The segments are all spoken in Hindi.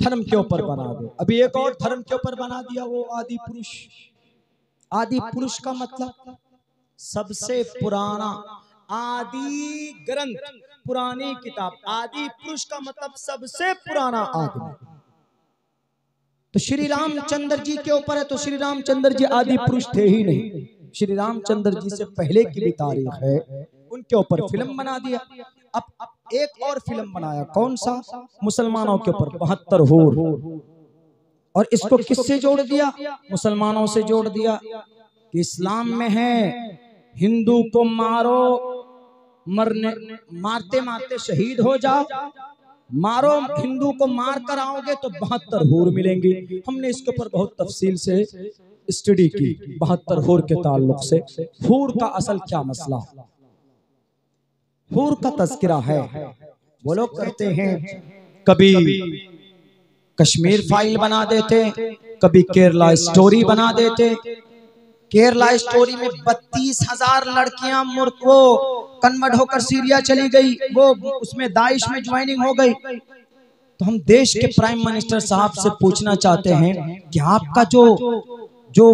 धर्म के ऊपर बना दो। अभी एक और धर्म के ऊपर बना दिया वो आदि पुरुष। आदि पुरुष का मतलब सबसे पुराना आदि ग्रंथ, पुरानी किताब। आदि पुरुष का मतलब सबसे पुराना आदमी। तो श्री रामचंद्र जी के ऊपर है तो श्री रामचंद्र जी आदि पुरुष थे ही नहीं। श्री रामचंद्र जी से पहले की भी तारीख है, उनके ऊपर फ़िल्म बना दिया। अब अब एक और फ़िल्म बनाया। कौन सा? मुसलमानों के ऊपर। बहत्तर होर। और इसको किससे जोड़ दिया? मुसलमानों से जोड़ दिया। कि इस्लाम में है। हिंदू को मारो। मरने मारते मारते शहीद हो जाओ। मारो। हिंदू को मार कर आओगे तो बहत्तर होर मिलेंगे। हमने इसके ऊपर बहुत तफसील से स्टडी की। बहत्तर होर के ताल्लुक से। हूर का असल क्या मसला? हूर का तस्करा है। वो लोग करते हैं, कभी कश्मीर फ़ाइल बना देते, कभी केरला स्टोरी बना देते। केरला स्टोरी में बत्तीस हज़ार लड़कियाँ मुर्द वो कन्वर्ट होकर सीरिया चली गई, वो उसमें दाइश में ज्वाइनिंग हो गई। तो हम देश के प्राइम मिनिस्टर साहब से पूछना चाहते हैं कि आपका जो जो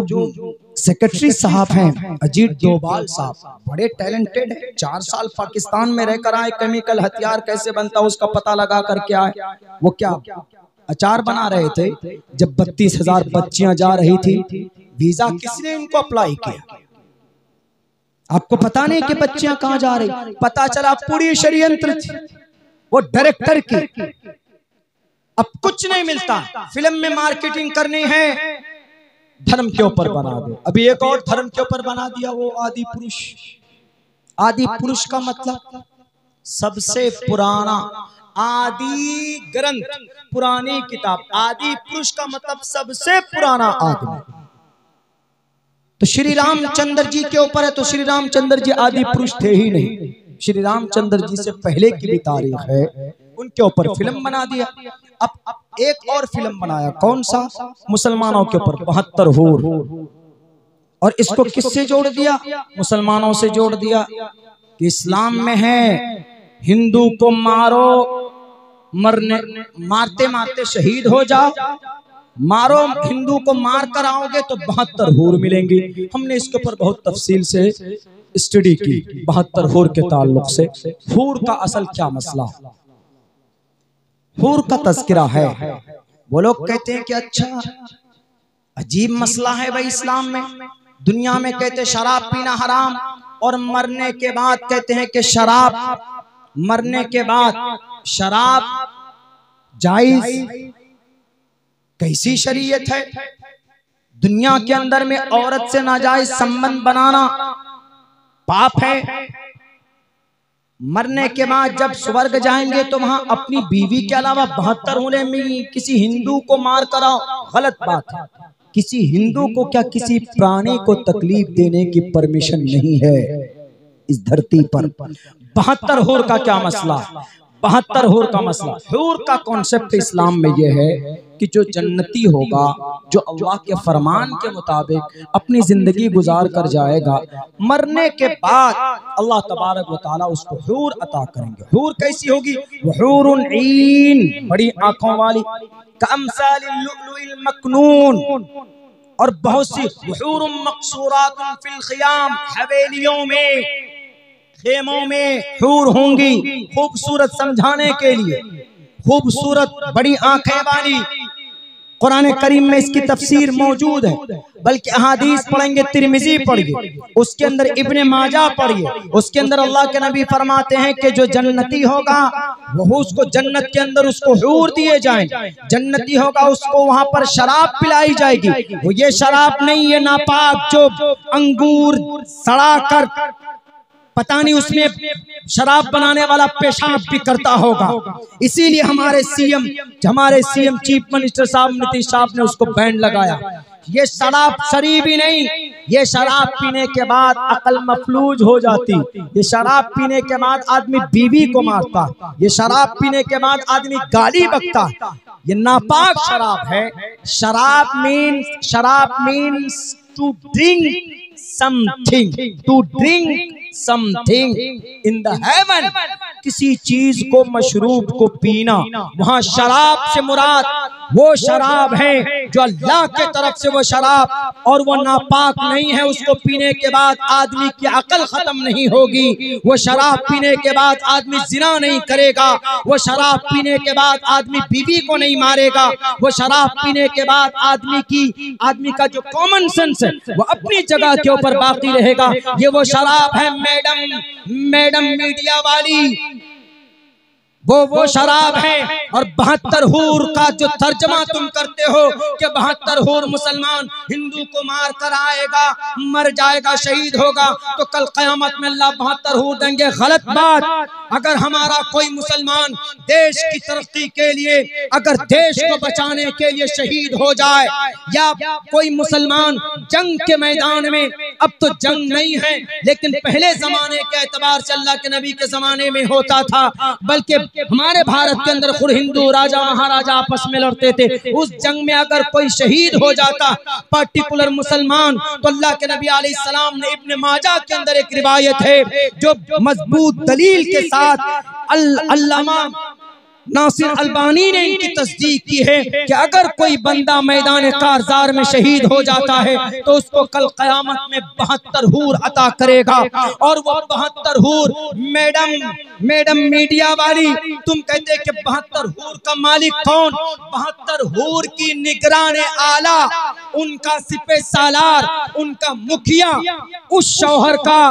सेक्रेटरी साहब हैं अजीत डोभाल साहब। बड़े टैलेंटेड हैं चार साल पाकिस्तान में रहकर आए केमिकल हथियार कैसे बनता है उसका पता लगा कर क्या है वो क्या अचार बना रहे थे जब बत्तीस हज़ार बच्चियाँ जा रही थी वीज़ा किसने उनको अप्लाई किया? आपको पता नहीं कि बच्चियाँ कहाँ जा रही पता चला पूरी षडयंत्र थी। वो डायरेक्टर की। अब कुछ नहीं मिलता। फ़िल्म में मार्केटिंग करनी है। धर्म के ऊपर बना दो। अभी एक और धर्म के ऊपर बना दिया वो आदि पुरुष। आदि पुरुष का मतलब सबसे पुराना आदि ग्रंथ पुरानी किताब। आदि पुरुष का मतलब सबसे पुराना आदमी तो श्री रामचंद्र जी के ऊपर है तो श्री रामचंद्र जी आदि पुरुष थे ही नहीं। श्री रामचंद्र जी से पहले की भी तारीख है उनके ऊपर फ़िल्म बना दिया। अब अब एक और फ़िल्म बनाया। कौन सा? मुसलमानों के ऊपर बहत्तर होर। और इसको किससे जोड़ दिया? मुसलमानों से जोड़ दिया कि इस्लाम में है। हिंदू को मारो मरने मारते मारते शहीद हो जाओ। मारो हिंदू को मार कर आओगे तो बहत्तर होर मिलेंगे। हमने इसके ऊपर बहुत तफसील से स्टडी की। बहत्तर होर के ताल्लुक से। हूर का असल क्या मसला? हूर का तस्करा है। वो लोग कहते हैं कि अच्छा अजीब मसला है भाई इस्लाम में। दुनिया में कहते शराब पीना हराम, और मरने के बाद कहते हैं कि शराब, मरने के बाद शराब जायज़, कैसी शरीयत है? दुनिया के अंदर में औरत से नाजायज संबंध बनाना पाप है। मरने के बाद जब स्वर्ग जाएँगे तो वहाँ अपनी बीवी के अलावा बहत्तर होने में किसी हिंदू को मार कराओ गलत बात है। किसी हिंदू को क्या किसी प्राणी को तकलीफ़ देने की परमिशन नहीं है। इस धरती पर बहत्तर होर का क्या मसला? बहत्तर होर का मसला। होर का कॉन्सेप्ट इस्लाम में यह है कि जो जन्नती होगा, जो अल्लाह के फरमान के मुताबिक अपनी ज़िंदगी गुजार कर जाएगा, मरने के बाद अल्लाह तबारक व ताला उसको हूर अता करेंगे। हूर कैसी होगी? ईन, बड़ी आँखों वाली। मकनून। और बहुत सी मकसूरात फिल खियाम, हवेलियों में, खेमों में हूर होंगी खूबसूरत समझाने के लिए। खूबसूरत बड़ी आँखें वाली कुरान करीम में इसकी तफसीर मौजूद है। बल्कि अहादीस पढ़ेंगे तिरमिजी पढ़िए। उसके अंदर इब्ने माजा पढ़िए। उसके अंदर अल्लाह के नबी फरमाते हैं कि जो जन्नती होगा वो उसको जन्नत के अंदर उसको हूर दिए जाएँ। जन्नती होगा उसको वहाँ पर शराब पिलाई जाएगी। वो ये शराब नहीं ये नापाक जो अंगूर सड़ा कर पता नहीं उसमें शराब बनाने वाला पेशाब भी करता होगा। इसीलिए हमारे सीएम हमारे सीएम चीफ मिनिस्टर साहब नीतीश साहब ने उसको बैन लगाया। ये शराब शरीब ही नहीं, ये शराब पीने के बाद अकल मफलूज हो जाती। ये शराब पीने के बाद आदमी बीवी को मारता। ये शराब पीने के बाद आदमी गाली बकता। ये नापाक शराब है। शराब मीन्स शराब means to drink something to drink something in the heaven किसी चीज़ को, मशरूब को पीना, वहाँ शराब से मुराद वो शराब है जो अल्लाह के तरफ़ से वो शराब और वो नापाक नहीं है, उसको पीने के बाद आदमी की अकल खत्म नहीं होगी। वो शराब पीने के बाद आदमी जिना नहीं करेगा। वो शराब पीने के बाद आदमी बीवी को नहीं मारेगा। वो शराब पीने के बाद आदमी की, आदमी का जो कॉमन सेंस है, वो अपनी जगह के ऊपर बाकी रहेगा। ये वो शराब है, मैडम मैडम मीडिया वाली। वो वो शराब है और बहत्तर हूर का जो तर्जमा तुम करते हो कि बहत्तर हूर मुसलमान हिंदू को मार कर आएगा मर जाएगा शहीद होगा तो कल कयामत में अल्लाह बहत्तर हूर देंगे। गलत बात। अगर हमारा कोई मुसलमान देश की तरक्की के लिए अगर देश को बचाने के लिए शहीद हो जाए या कोई मुसलमान जंग के मैदान में अब तो जंग नहीं है, लेकिन पहले जमाने के एतबार से अल्लाह के नबी के जमाने में होता था, बल्कि हमारे भारत के अंदर खुद हिंदू राजा, महाराजा आपस में लड़ते थे। उस जंग में अगर कोई शहीद हो जाता पर्टिकुलर मुसलमान तो अल्लाह के नबी सलाम ने इब्ने माजा के अंदर एक रिवायत है, जो मज़बूत दलील के साथ अल्लामा नासिर अलबानी ने इनकी तस्दीक की है कि अगर कोई बंदा मैदान कारजार में शहीद हो जाता है तो उसको कल कयामत में बहत्तर हूर अता करेगा और वो बहत्तर हूर मैडम मैडम मीडिया वाली तुम कहते कि बहत्तर हूर का मालिक कौन? बहत्तर हूर की निगरान आला उनका सिपे सालार उनका मुखिया उस शौहर का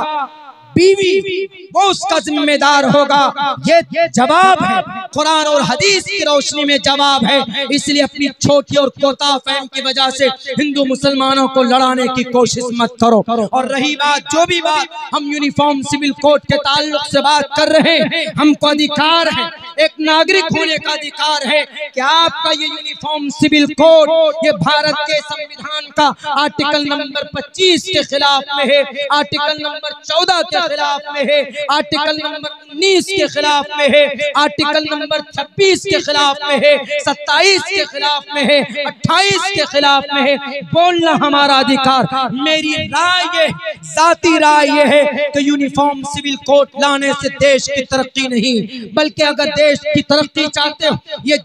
बीवी वो उसका जिम्मेदार होगा। ये जवाब है। कुरान और हदीस की रोशनी में जवाब है। इसलिए अपनी छोटी और कोता फैम की वजह से हिंदू मुसलमानों को लड़ाने की कोशिश मत करो। और रही बात जो भी बात, हम यूनिफॉर्म सिविल कोड के ताल्लुक से बात कर रहे हैं। हमको अधिकार है। एक नागरिक होने का अधिकार है क्या आपका ये यूनिफॉर्म सिविल कोड ये भारत के संविधान का आर्टिकल नंबर 25 के खिलाफ में है आर्टिकल नंबर 14 के खिलाफ में है आर्टिकल नंबर उन्नीस के खिलाफ में है आर्टिकल नंबर छब्बीस के खिलाफ में है, सत्ताईस के खिलाफ में है, अट्ठाईस के खिलाफ में है। बोलना हमारा अधिकार। मेरी राय ये, जाती राय ये है कि यूनिफॉर्म सिविल कोड लाने से देश की तरक्की नहीं, बल्कि अगर देश की तरक्की चाहते हो। ये